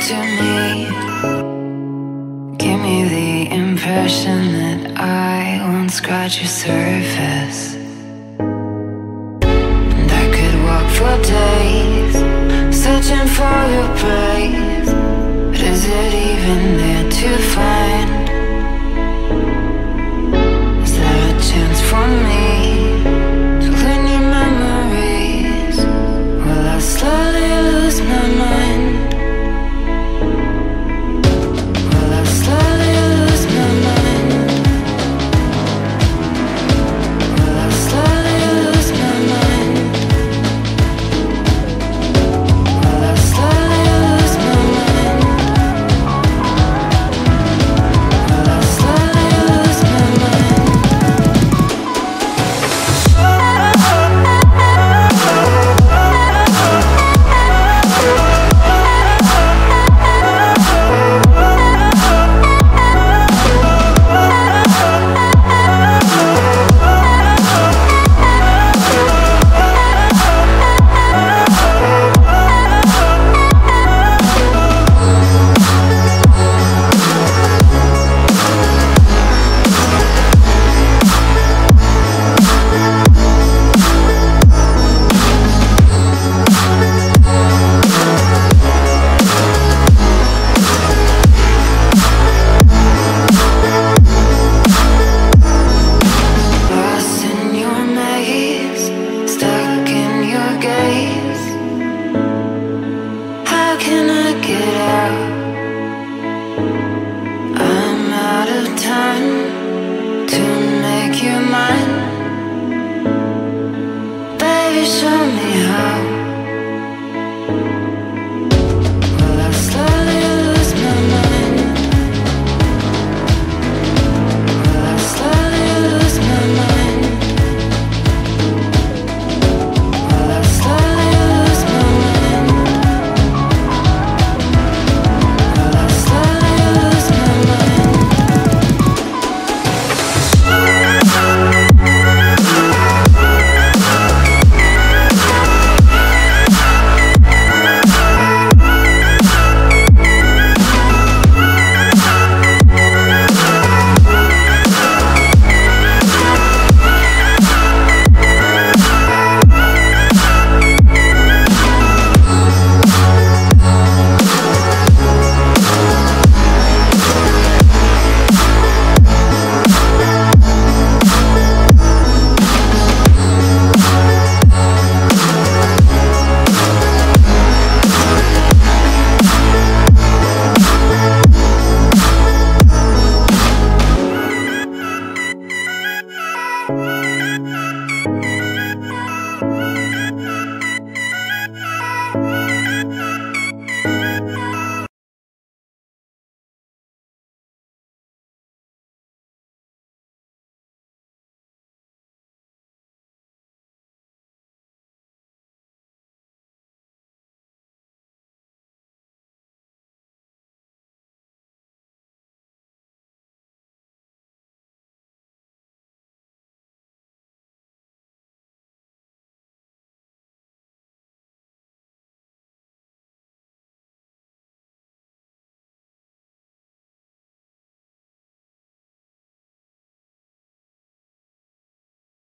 to me Give me the impression that I won't scratch your surface And I could walk for days Searching for your praise But is it even there to find? Is there a chance for me?